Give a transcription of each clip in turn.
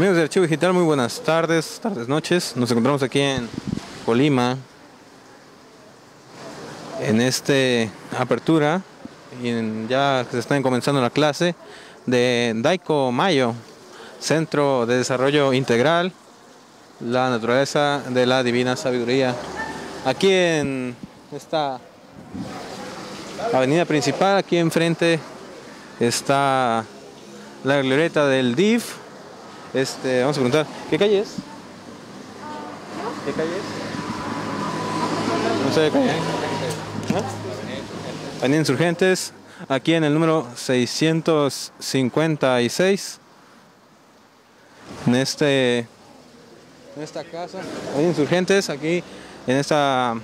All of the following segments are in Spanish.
Amigos de Archivo Digital, muy buenas tardes, tardes, noches. Nos encontramos aquí en Colima, en este apertura, y ya se están comenzando la clase de Daiko Mayo, Centro de Desarrollo Integral, la naturaleza de la divina sabiduría. Aquí en esta avenida principal, aquí enfrente está la glorieta del DIF. Este, vamos a preguntar, ¿qué calle es? ¿Qué calle es? No sé qué calle. Insurgentes, aquí en el número 656. En este en esta casa, Avenida Insurgentes, aquí en esta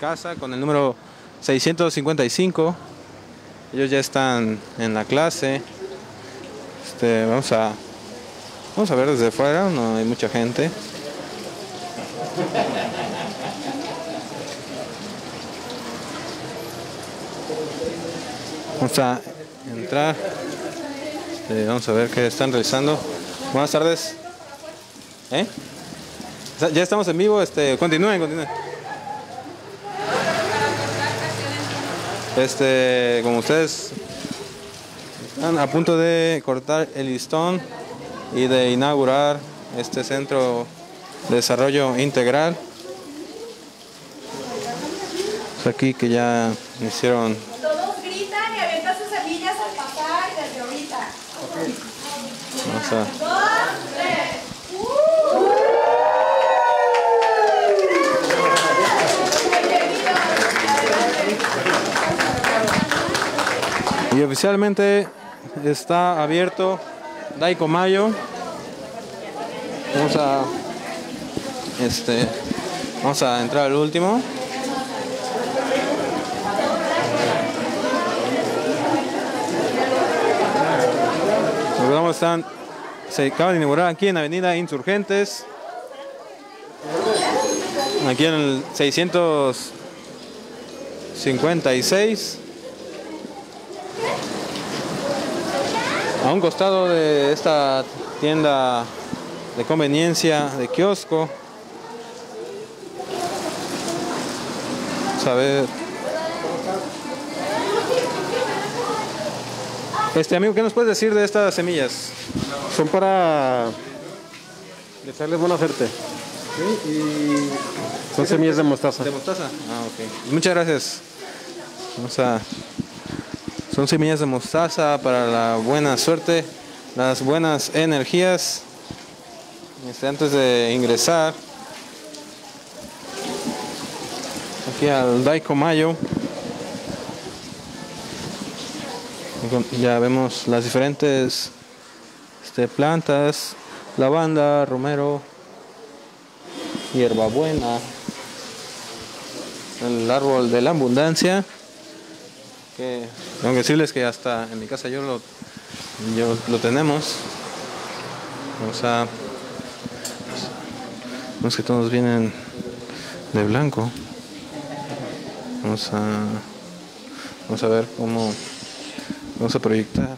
casa con el número 655. Ellos ya están en la clase. Este, vamos a vamos a ver desde fuera, no hay mucha gente. Vamos a entrar. Este, vamos a ver qué están realizando. Buenas tardes. ¿Eh? Ya estamos en vivo, este, continúen, continúen. Este, como ustedes están a punto de cortar el listón y de inaugurar este centro de desarrollo integral. Es aquí que ya hicieron Todos gritan y avientan sus semillas al pasar desde ahorita. vamos a-. Y oficialmente está abierto Daiko Mayo. Vamos a este vamos a entrar al último. Recordamos están se acaba de inaugurar aquí en Avenida Insurgentes. Aquí en el 656. A un costado de esta tienda de conveniencia, de kiosco. Vamos a ver. Este amigo, ¿qué nos puedes decir de estas semillas? Son para echarles buena suerte. Son semillas de mostaza. ¿De mostaza? Ah, ok. Muchas gracias. Vamos a... Son semillas de mostaza para la buena suerte, las buenas energías. Este, antes de ingresar aquí al Daiko Mayo, ya vemos las diferentes este, plantas, lavanda, romero, hierbabuena, el árbol de la abundancia que tengo que decirles que hasta en mi casa yo lo yo lo tenemos. Vamos a vemos que todos vienen de blanco. Vamos a vamos a ver cómo vamos a proyectar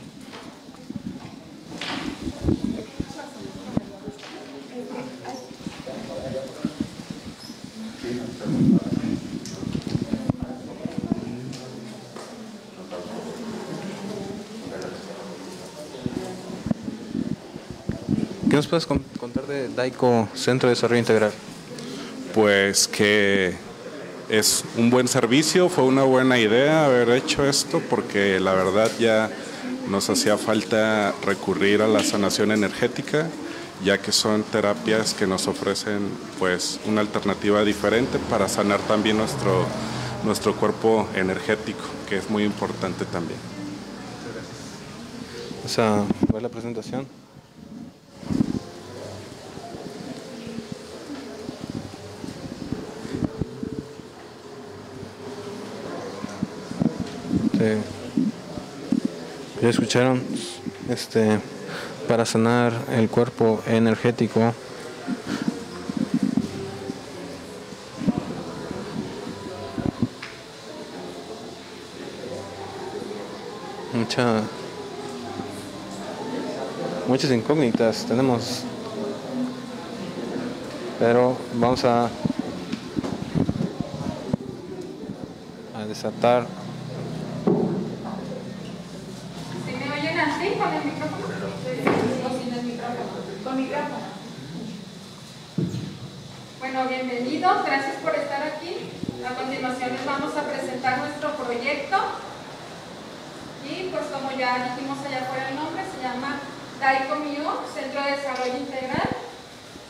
¿Qué nos puedes con- contar de Daiko Centro de Desarrollo Integral? Pues que es un buen servicio, fue una buena idea haber hecho esto porque la verdad ya nos hacía falta recurrir a la sanación energética ya que son terapias que nos ofrecen pues una alternativa diferente para sanar también nuestro, nuestro cuerpo energético, que es muy importante también. Vamos a ver la presentación. Este, ya escucharon, este, para sanar el cuerpo energético. Mucha, muchas incógnitas tenemos pero vamos a a desatar ¿Sí me oyen así con el micrófono? O sin el micrófono. Con micrófono. Bueno, bienvenidos, gracias por estar aquí. A continuación les vamos a presentar nuestro proyecto. Y pues como ya dijimos allá afuera el nombre, se llama Daiko Mio, Centro de Desarrollo Integral,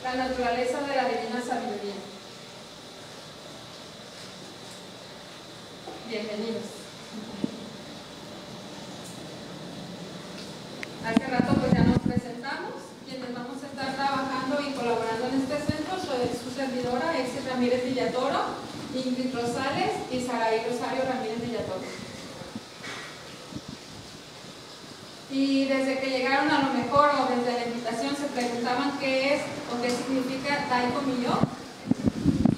la naturaleza de la divina sabiduría. Bienvenidos. Hace rato pues ya nos presentamos, quienes vamos a estar trabajando y colaborando en este centro soy su Ramírez Villatoro, Ingrid Rosales y Saraí Rosario Ramírez Villatoro. Y desde que llegaron a lo mejor o desde la invitación se preguntaban qué es o qué significa Daiko Miyo.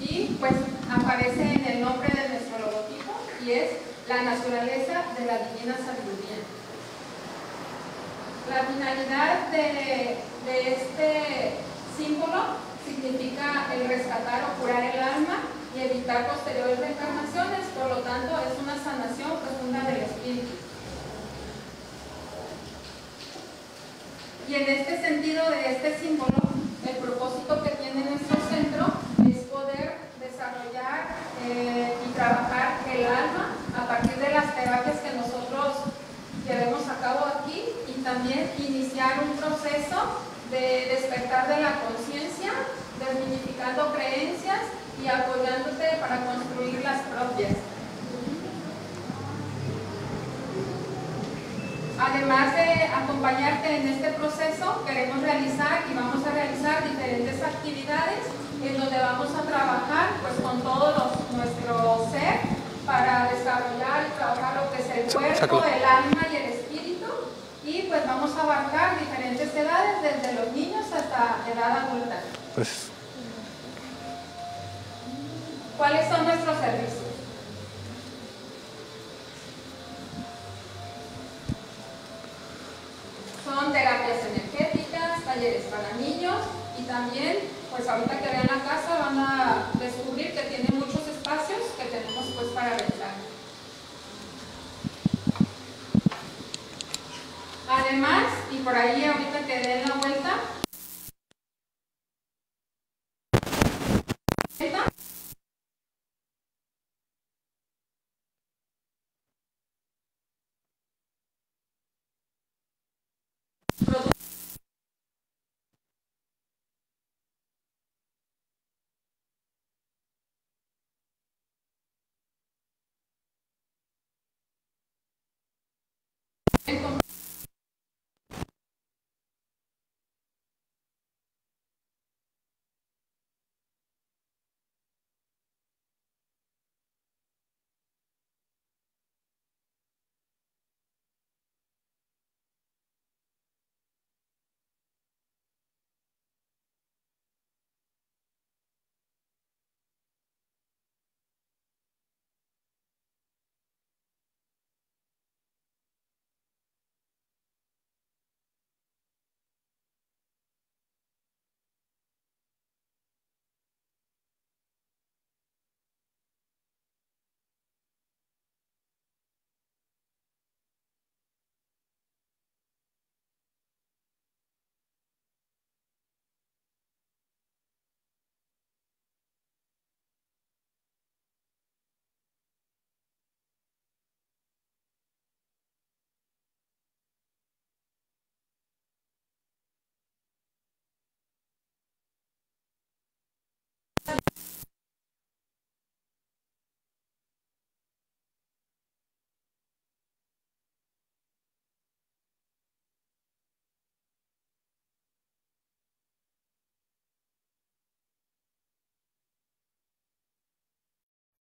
Y pues aparece en el nombre de nuestro logotipo y es la naturaleza de la divina sabiduría. La finalidad de, de este símbolo significa el rescatar o curar el alma y evitar posteriores reencarnaciones, por lo tanto es una sanación profunda del espíritu. Y en este sentido de este símbolo, el propósito que tiene nuestro centro es poder desarrollar eh, y trabajar el alma a partir de las terapias que nosotros llevemos a cabo aquí y también iniciar un proceso de despertar de la conciencia, desmitificando creencias y apoyándote para construir las propias. Además de acompañarte en este proceso, queremos realizar y vamos a realizar diferentes actividades en donde vamos a trabajar pues, con todo los- nuestro ser para desarrollar y trabajar lo que es el cuerpo, el alma y el espíritu. Y pues vamos a abarcar diferentes edades, desde los niños hasta edad adulta. Pues ¿Cuáles son nuestros servicios? Son terapias energéticas, talleres para niños y también, pues ahorita que vean la casa van a descubrir que tiene muchos espacios que tenemos pues para rentar. Además, y por ahí ahorita que den la vuelta,